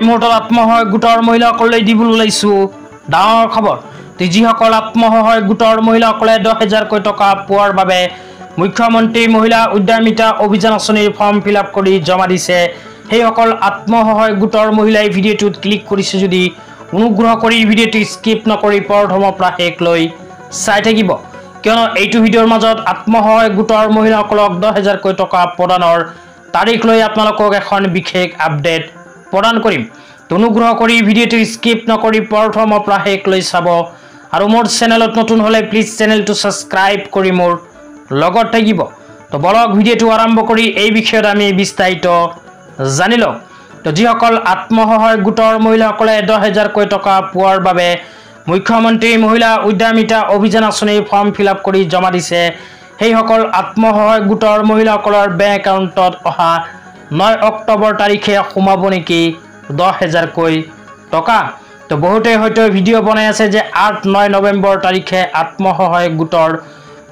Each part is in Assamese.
মুহূৰ্তত আত্মসহায়ক গোটৰ মহিলাসকললৈ দিবলৈ ওলাইছোঁ। ডাঙৰ খবৰ তো যিসকল আত্মসহায়ক গোটৰ মহিলাসকলে দহ হেজাৰকৈ টকা পোৱাৰ বাবে মুখ্যমন্ত্ৰী মহিলা উদ্যমিতা অভিযান আঁচনিৰ ফৰ্ম ফিল আপ কৰি জমা দিছে। সেইসকল আত্মসহায়ক গোটৰ মহিলাই ভিডিঅ'টোত ক্লিক কৰিছে যদি অনুগ্ৰহ কৰি ভিডিঅ'টো স্কিপ নকৰি প্ৰথমৰ পৰা শেষলৈ চাই থাকিব। কিয়নো এইটো ভিডিঅ'ৰ মাজত আত্মসহায়ক গোটৰ মহিলাসকলক দহ হেজাৰকৈ টকা প্ৰদানৰ তাৰিখ লৈ আপোনালোকক এখন বিশেষ আপডেট প্ৰদান কৰিম। অনুগ্ৰহ কৰি ভিডিঅ'টো স্কিপ নকৰি প্ৰথমৰ পৰা শেষলৈ চাব। আৰু মোৰ চেনেলত নতুন হ'লে প্লিজ চেনেলটো ছাবস্ক্ৰাইব কৰি মোৰ লগত থাকিব। তো বলক ভিডিঅ'টো আৰম্ভ কৰি এই বিষয়ত আমি বিস্তাৰিত জানি লওঁ। তো যিসকল আত্মসহায়ক গোটৰ মহিলাসকলে দহ হেজাৰকৈ টকা পোৱাৰ বাবে মুখ্যমন্ত্ৰী মহিলা উদ্যমিতা অভিযান আঁচনিৰ ফৰ্ম ফিল আপ কৰি জমা দিছে সেইসকল আত্মসহায়ক গোটৰ মহিলাসকলৰ বেংক একাউণ্টত অহা নয় অক্টোবৰ তাৰিখে সোমাব নেকি? দহ হেজাৰকৈ টকা। তো বহুতেই হয়তো ভিডিঅ' বনাই আছে যে আঠ নয় নৱেম্বৰ তাৰিখে আত্মসহায়ক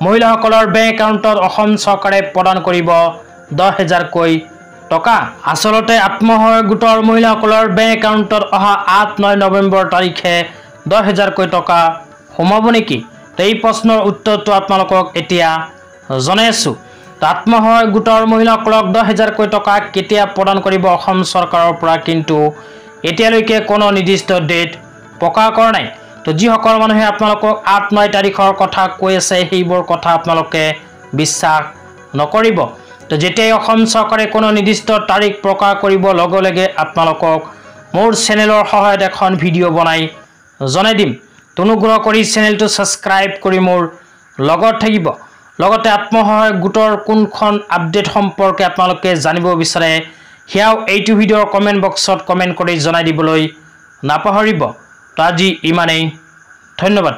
মহিলাসকলৰ বেংক একাউণ্টত অসম চৰকাৰে প্ৰদান কৰিব দহ হেজাৰকৈ টকা। আচলতে আত্মসহায়ক গোটৰ মহিলাসকলৰ বেংক একাউণ্টত অহা আঠ নয় নৱেম্বৰ তাৰিখে দহ হেজাৰকৈ টকা সোমাব নেকি? তো এই প্ৰশ্নৰ উত্তৰটো আপোনালোকক এতিয়া জনাই আছোঁ। তো আত্মসহায়ক গোটৰ মহিলাসকলক দহ হেজাৰকৈ টকা কেতিয়া প্ৰদান কৰিব অসম চৰকাৰৰ পৰা কিন্তু এতিয়ালৈকে কোনো নিৰ্দিষ্ট ডেট প্ৰকাশ কৰা নাই। তো যিসকল মানুহে আপোনালোকক আঠ নয় তাৰিখৰ কথা কৈ আছে সেইবোৰ কথা আপোনালোকে বিশ্বাস নকৰিব। তো যেতিয়াই অসম চৰকাৰে কোনো নিৰ্দিষ্ট তাৰিখ প্ৰকাশ কৰিব লগে লগে আপোনালোকক মোৰ চেনেলৰ সহায়ত এখন ভিডিঅ' বনাই জনাই দিম। অনুগ্ৰহ কৰি চেনেলটো ছাবস্ক্ৰাইব কৰি মোৰ লগত থাকিব। লগতে আত্মসহায়ক গোটৰ কোনখন আপডেট সম্পৰ্কে আপোনালোকে জানিব বিচাৰে সেয়াও এইটো ভিডিঅ'ৰ কমেণ্ট বক্সত কমেণ্ট কৰি জনাই দিবলৈ নাপাহৰিব। তো আজি ইমানেই। ধন্যবাদ।